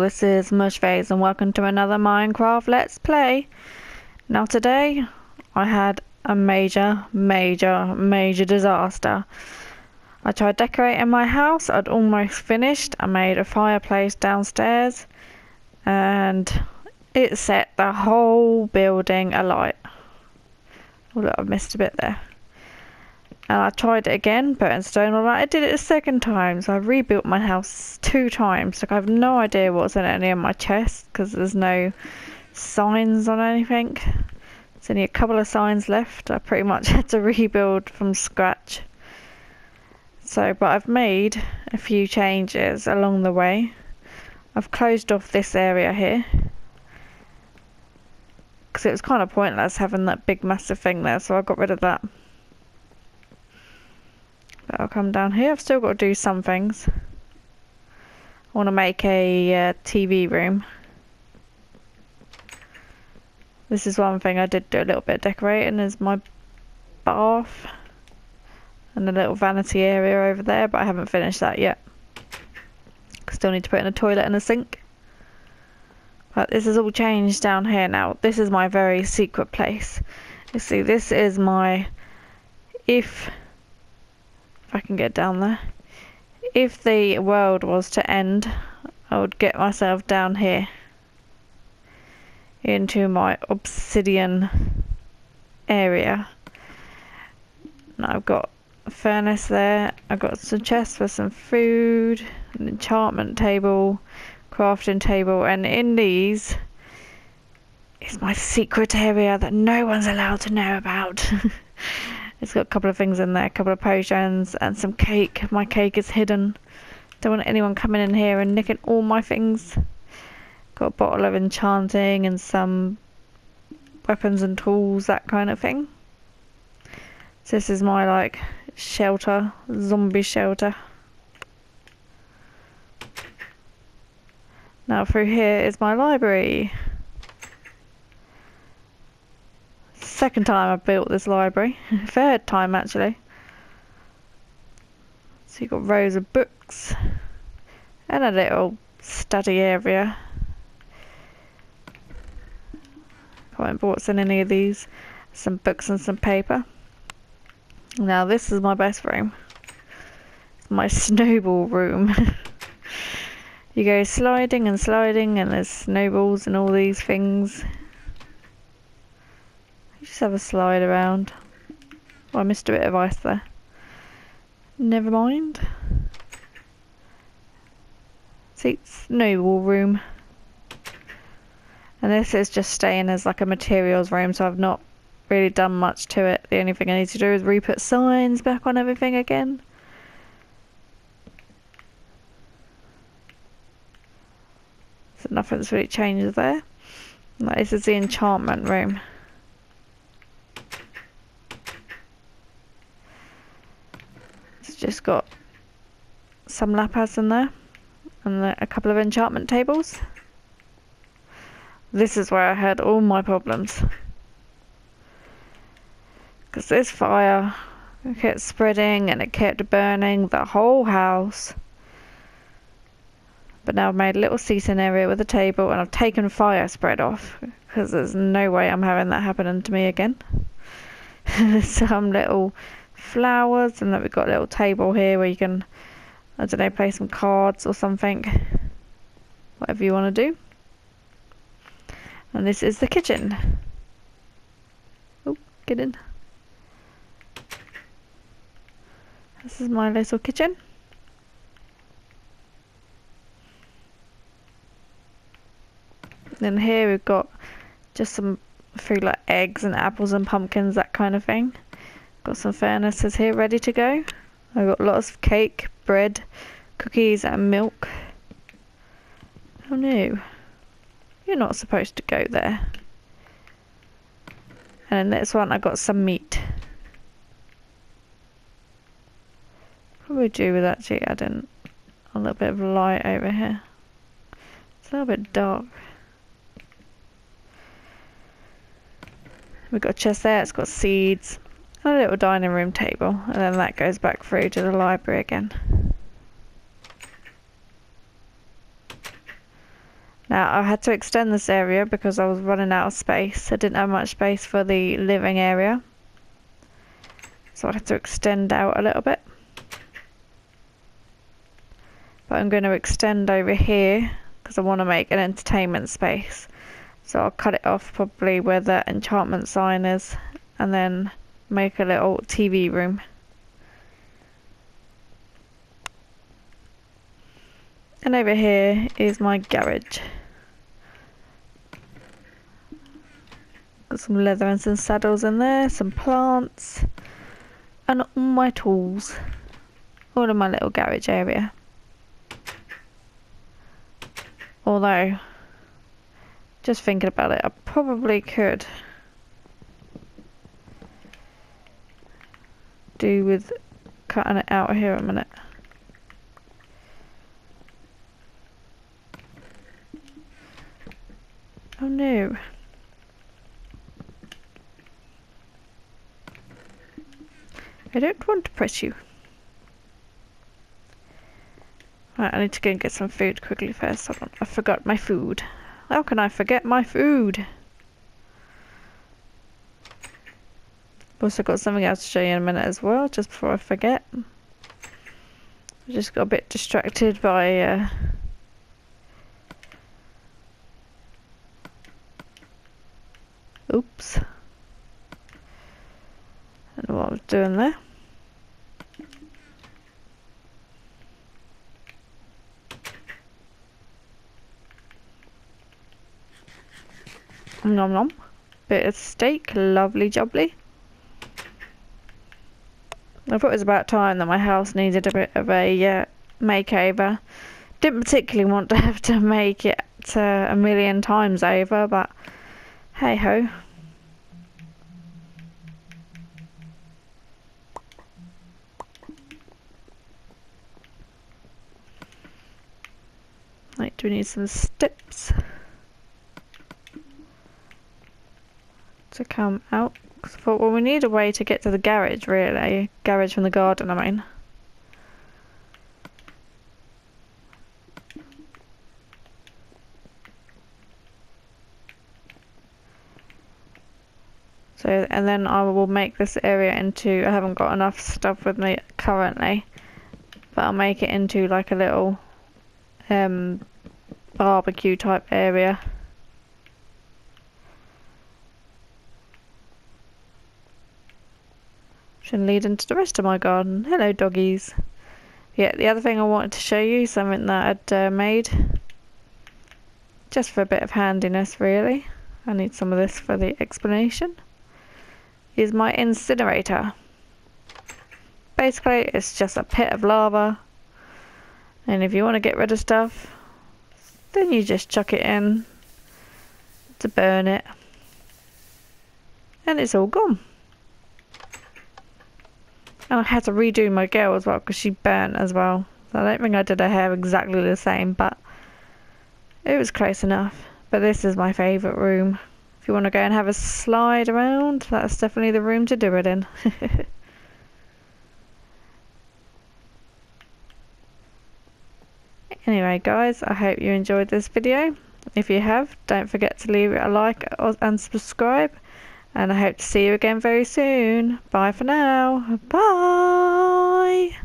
this is Mushface and welcome to another Minecraft Let's Play. Now today I had a major, major, major disaster. I tried decorating my house, I'd almost finished. I made a fireplace downstairs and it set the whole building alight. Oh look, I've missed a bit there. And I tried it again, putting stone on it. I did it a second time, so I rebuilt my house two times. Like I have no idea what's in any of my chest because there's no signs on anything. There's only a couple of signs left. I pretty much had to rebuild from scratch. So, but I've made a few changes along the way. I've closed off this area here because it was kind of pointless having that big massive thing there, so I got rid of that. I'll come down here. I've still got to do some things. I want to make a uh, TV room. This is one thing I did do a little bit of decorating is my bath and the little vanity area over there, but I haven't finished that yet. Still need to put in a toilet and a sink. But this has all changed down here now. This is my very secret place. You see, this is my if if I can get down there. If the world was to end, I would get myself down here into my obsidian area. And I've got a furnace there. I've got some chests for some food, an enchantment table, crafting table, and in these is my secret area that no one's allowed to know about. It's got a couple of things in there, a couple of potions and some cake. My cake is hidden. Don't want anyone coming in here and nicking all my things. Got a bottle of enchanting and some weapons and tools, that kind of thing. So this is my like shelter, zombie shelter. Now through here is my library. Second time I've built this library. Third time actually. So you've got rows of books and a little study area. Can't remember what's in any of these. Some books and some paper. Now this is my best room. My snowball room. you go sliding and sliding and there's snowballs and all these things. Just have a slide around. Oh, I missed a bit of ice there. Never mind. Seats, no wall room. And this is just staying as like a materials room, so I've not really done much to it. The only thing I need to do is re-put signs back on everything again. So nothing's really changed there. This is the enchantment room. Just got some lapis in there and a couple of enchantment tables. This is where I had all my problems. Because this fire kept spreading and it kept burning the whole house. But now I've made a little seating area with a table and I've taken fire spread off. Because there's no way I'm having that happening to me again. Some little flowers and then we've got a little table here where you can I don't know play some cards or something. Whatever you want to do. And this is the kitchen. Oh get in. This is my little kitchen. Then here we've got just some food like eggs and apples and pumpkins that kind of thing Got some furnaces here ready to go. I've got lots of cake, bread, cookies and milk. Oh no. You're not supposed to go there. And in this one I got some meat. Probably do with actually adding a little bit of light over here. It's a little bit dark. We've got a chest there, it's got seeds a little dining room table and then that goes back through to the library again. Now I had to extend this area because I was running out of space. I didn't have much space for the living area. So I had to extend out a little bit. But I'm going to extend over here because I want to make an entertainment space. So I'll cut it off probably where the enchantment sign is and then make a little TV room. And over here is my garage. Got some leather and some saddles in there, some plants and all my tools. All in my little garage area. Although, just thinking about it, I probably could do with cutting it out here a minute. Oh no. I don't want to press you. Right, I need to go and get some food quickly first. I forgot my food. How can I forget my food? Also got something else to show you in a minute as well, just before I forget. I just got a bit distracted by uh, Oops. I know what I was doing there. Nom nom. Bit of steak, lovely jubbly. I thought it was about time that my house needed a bit of a uh, makeover. Didn't particularly want to have to make it uh, a million times over, but Hey ho. Right, do we need some steps to come out? I thought, well, we need a way to get to the garage, really. Garage from the garden, I mean. So, and then I will make this area into, I haven't got enough stuff with me currently, but I'll make it into like a little um, barbecue type area. Should lead into the rest of my garden. Hello doggies. Yeah, the other thing I wanted to show you, something that I'd uh, made, just for a bit of handiness really. I need some of this for the explanation is my incinerator. Basically, it's just a pit of lava. And if you want to get rid of stuff, then you just chuck it in to burn it. And it's all gone. And I had to redo my girl as well because she burnt as well. So I don't think I did her hair exactly the same, but it was close enough. But this is my favourite room. If you want to go and have a slide around, that's definitely the room to do it in. anyway guys, I hope you enjoyed this video. If you have, don't forget to leave it a like and subscribe. And I hope to see you again very soon. Bye for now. Bye.